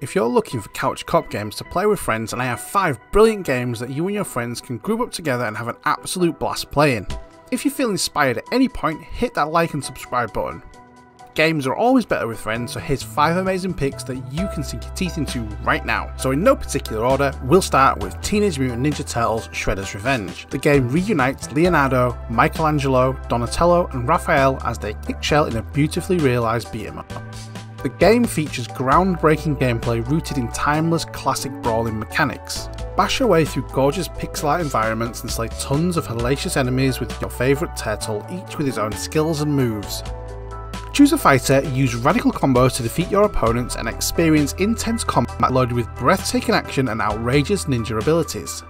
If you're looking for couch co-op games to play with friends and I have 5 brilliant games that you and your friends can group up together and have an absolute blast playing. If you feel inspired at any point, hit that like and subscribe button. Games are always better with friends, so here's 5 amazing picks that you can sink your teeth into right now. So in no particular order, we'll start with Teenage Mutant Ninja Turtles Shredder's Revenge. The game reunites Leonardo, Michelangelo, Donatello and Raphael as they kick shell in a beautifully realised beat 'em up. The game features groundbreaking gameplay rooted in timeless classic brawling mechanics. Bash your way through gorgeous pixel art environments and slay tons of hellacious enemies with your favourite turtle, each with his own skills and moves. Choose a fighter, use radical combos to defeat your opponents, and experience intense combat loaded with breathtaking action and outrageous ninja abilities.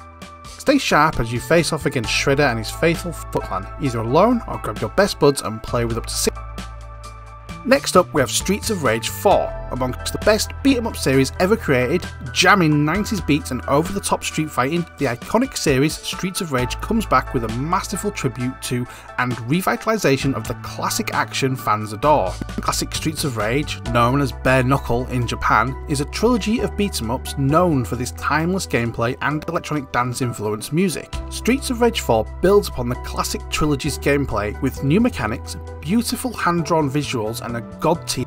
Stay sharp as you face off against Shredder and his faithful Foot Clan, either alone or grab your best buds and play with up to 6 Next up, we have Streets of Rage 4, amongst the best beat 'em up series ever created, jamming 90s beats and over the top street fighting. The iconic series Streets of Rage comes back with a masterful tribute to and revitalisation of the classic action fans adore. Classic Streets of Rage, known as Bare Knuckle in Japan, is a trilogy of beat 'em ups known for this timeless gameplay and electronic dance influenced music. Streets of Rage 4 builds upon the classic trilogy's gameplay with new mechanics, beautiful hand drawn visuals, and a god tier.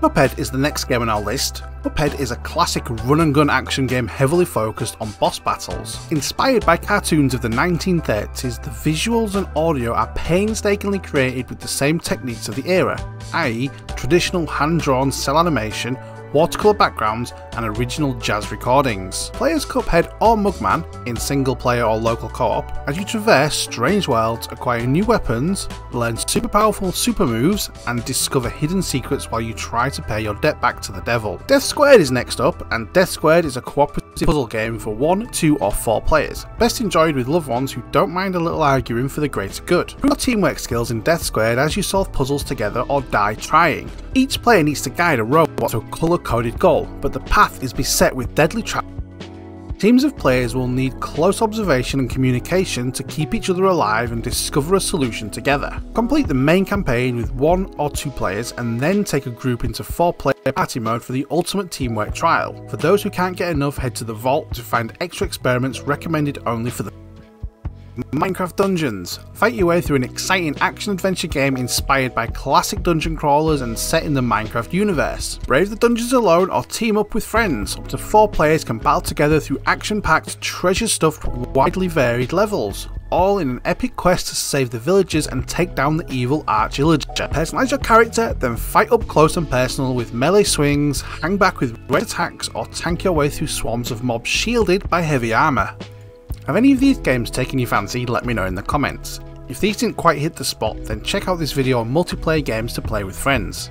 Cuphead is the next game on our list. Cuphead is a classic run and gun action game heavily focused on boss battles. Inspired by cartoons of the 1930s, the visuals and audio are painstakingly created with the same techniques of the era, i.e., traditional hand drawn cel animation watercolour backgrounds, and original jazz recordings. Play as Cuphead or Mugman in single player or local co-op as you traverse strange worlds, acquire new weapons, learn super powerful super moves, and discover hidden secrets while you try to pay your debt back to the devil. Death Squared is next up, and Death Squared is a cooperative puzzle game for one, two, or four players. Best enjoyed with loved ones who don't mind a little arguing for the greater good. Prove your teamwork skills in Death Squared as you solve puzzles together or die trying. Each player needs to guide a robot to a colour coded goal, but the path is beset with deadly traps. Teams of players will need close observation and communication to keep each other alive and discover a solution together. Complete the main campaign with one or two players and then take a group into 4 player party mode for the ultimate teamwork trial. For those who can't get enough, head to the vault to find extra experiments recommended only for the Minecraft Dungeons. Fight your way through an exciting action-adventure game inspired by classic dungeon crawlers and set in the Minecraft universe. Brave the dungeons alone or team up with friends. Up to 4 players can battle together through action-packed, treasure-stuffed, widely varied levels all in an epic quest to save the villagers and take down the evil arch-illager. Personalise your character, then fight up close and personal with melee swings, hang back with red attacks, or tank your way through swarms of mobs shielded by heavy armour. Have any of these games taken your fancy? Let me know in the comments. If these didn't quite hit the spot, then check out this video on multiplayer games to play with friends.